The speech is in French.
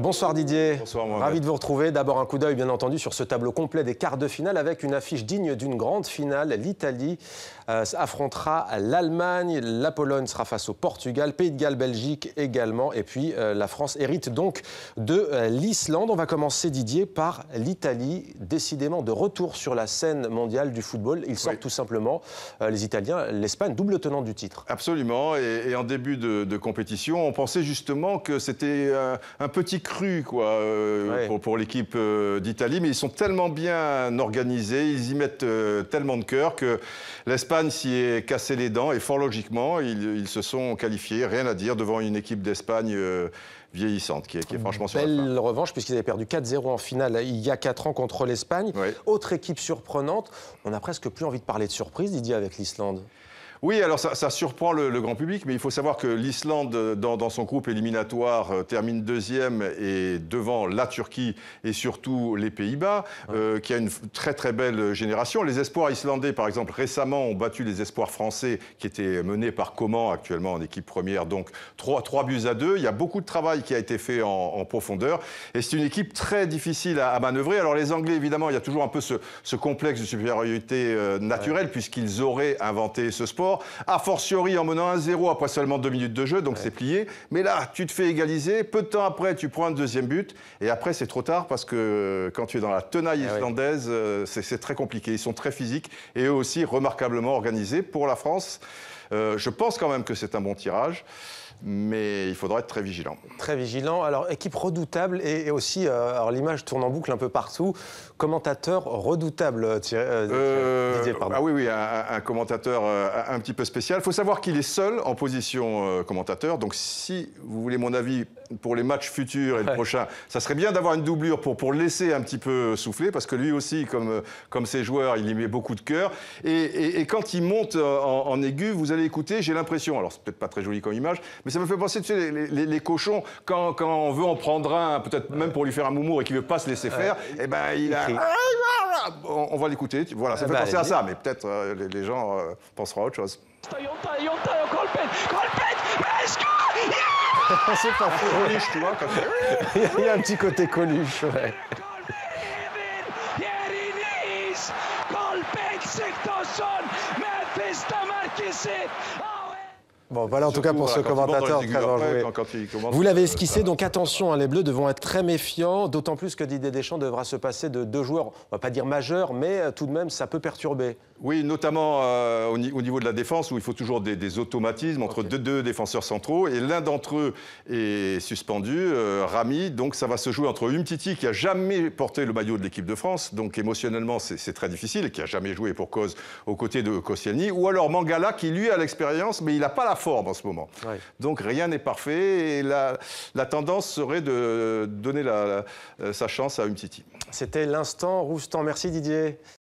Bonsoir Didier. Bonsoir Mohamed. Ravi de vous retrouver. D'abord un coup d'œil bien entendu sur ce tableau complet des quarts de finale avec une affiche digne d'une grande finale. L'Italie euh, affrontera l'Allemagne, la Pologne sera face au Portugal, Pays de Galles, Belgique également et puis euh, la France hérite donc de euh, l'Islande. On va commencer Didier par l'Italie, décidément de retour sur la scène mondiale du football. Ils sortent Oui. tout simplement les Italiens, l'Espagne, double tenant du titre. Absolument. Et, et en début de, de compétition, on pensait justement que c'était un, un petit cru quoi, euh, Ouais. pour, pour l'équipe euh, d'Italie. Mais ils sont tellement bien organisés, ils y mettent euh, tellement de cœur que l'Espagne s'y est cassé les dents. Et fort logiquement, ils, ils se sont qualifiés, rien à dire, devant une équipe d'Espagne vieillissante qui est, qui est franchement sur la. Belle revanche puisqu'ils avaient perdu 4-0 en finale il y a 4 ans contre l'Espagne. Autre équipe surprenante, on n'a presque plus envie de parler de surprise, Didier, avec l'Islande. Oui, alors ça, ça surprend le, le grand public, mais il faut savoir que l'Islande, euh, dans, dans son groupe éliminatoire, euh, termine deuxième et devant la Turquie et surtout les Pays-Bas, euh, qui a une très très belle génération. Les espoirs islandais, par exemple, récemment ont battu les espoirs français qui étaient menés par Coman actuellement en équipe première, donc 3, buts à 2. Il y a beaucoup de travail qui a été fait en, en profondeur et c'est une équipe très difficile à, à manœuvrer. Alors les Anglais, évidemment, il y a toujours un peu ce, ce complexe de supériorité euh, naturelle puisqu'ils auraient inventé ce sport. A fortiori en menant 1-0 après seulement deux minutes de jeu, donc c'est plié. Mais là, tu te fais égaliser. Peu de temps après, tu prends un deuxième but. Et après, c'est trop tard parce que quand tu es dans la tenaille Ah oui. islandaise, euh, c'est c'est très compliqué. Ils sont très physiques et eux aussi remarquablement organisés. Pour la France, euh, je pense quand même que c'est un bon tirage. Mais il faudra être très vigilant. Très vigilant. Alors, équipe redoutable et, et aussi, euh, alors l'image tourne en boucle un peu partout. Commentateur redoutable, euh, Thierry- euh, Didier, pardon. ah oui, oui, un, un commentateur un petit peu spécial. Il faut savoir qu'il est seul en position commentateur. Donc, si vous voulez mon avis pour les matchs futurs et le Ouais. prochain, ça serait bien d'avoir une doublure pour, pour le laisser un petit peu souffler, parce que lui aussi, comme, comme ses joueurs, il y met beaucoup de cœur. Et, et- et quand il monte en, en aigu, vous allez écouter, j'ai l'impression, alors c'est peut-être pas très joli comme image, mais ça me fait penser, tu sais, les, les- les cochons, quand, quand on veut en prendre un, peut-être même pour lui faire un moumour et qu'il veut pas se laisser faire, et ben il a... crie. On, on va l'écouter. tu- Voilà, ça Ah fait bah, penser à ça, mais peut-être euh, les, les gens euh, penseront à autre chose. C'est pas faux. Coluche, tu vois, quand- Il y a un petit côté Coluche. ouais. Merkis. Gol Beşiktaş'ın Memphis merkezi. Bon, voilà en tout cas pour ce voilà, commentateur très après, quand- quand commence- Vous l'avez esquissé, donc attention, hein, les Bleus devront être très méfiants, d'autant plus que Didier Deschamps devra se passer de deux joueurs, on va pas dire majeurs, mais euh, tout de même, ça peut perturber. Oui, notamment euh, au, ni- au niveau de la défense, où il faut toujours des, des automatismes entre deux, deux défenseurs centraux. Et l'un d'entre eux est suspendu, euh, Rami. Donc ça va se jouer entre Umtiti, qui a jamais porté le maillot de l'équipe de France, donc émotionnellement c'est très difficile, et qui a jamais joué pour cause aux côtés de Koscielny, ou alors Mangala, qui lui a l'expérience, mais il n'a pas la forme en ce moment. Ouais. Donc rien n'est parfait, et la, la tendance serait de donner la- la- sa chance à Umtiti. C'était l'instant Roustan. Merci Didier.